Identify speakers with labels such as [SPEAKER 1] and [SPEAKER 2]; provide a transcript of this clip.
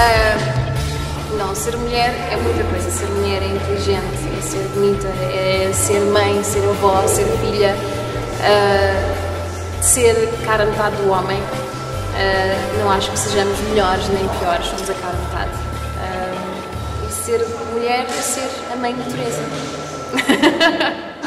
[SPEAKER 1] Ah, não, ser mulher é muita coisa. Ser mulher é inteligente, é ser bonita, é ser mãe, ser avó, ser filha, uh, ser cara metade do homem. Uh, não acho que sejamos melhores nem piores, somos a cara metade. E ser mulher é ser a mãe natureza.